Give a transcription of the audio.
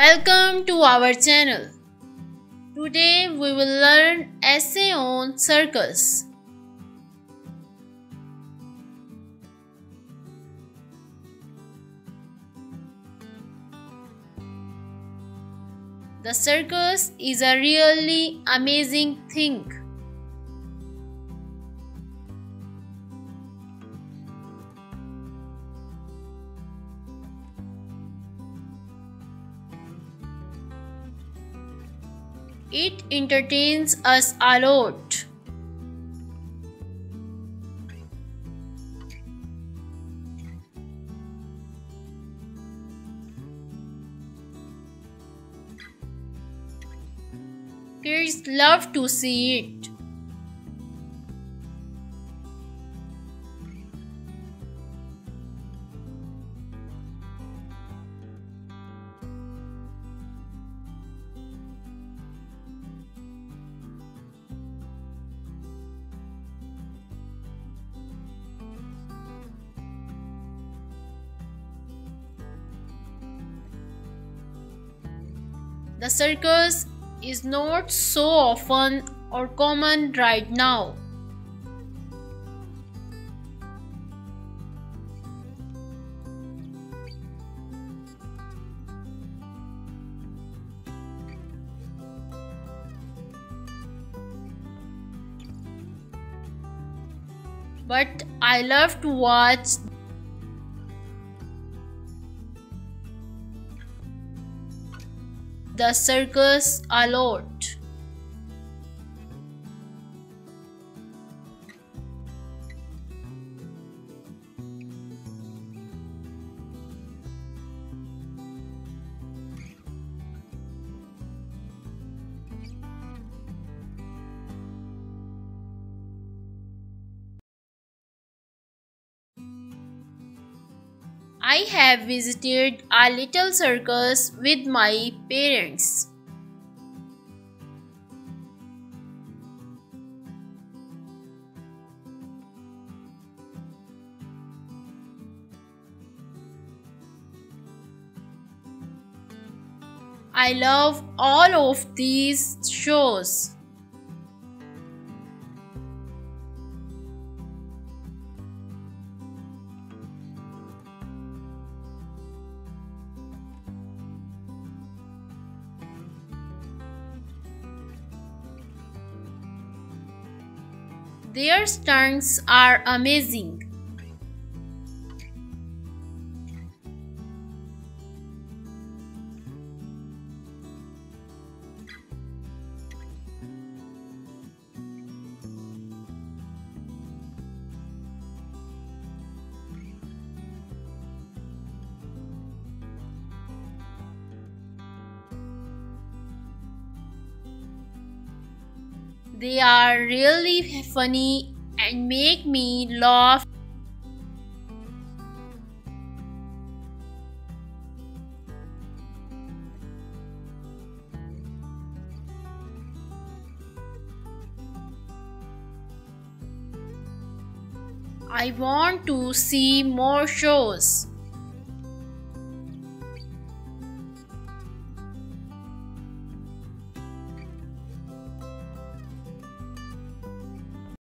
Welcome to our channel. Today we will learn essay on circus. The circus is a really amazing thing. It entertains us a lot. Kids love to see it. The circus is not so often or common right now. But I love to watch the circus a lot. I have visited a little circus with my parents. I love all of these shows. Their stunts are amazing. They are really funny and make me laugh. I want to see more shows.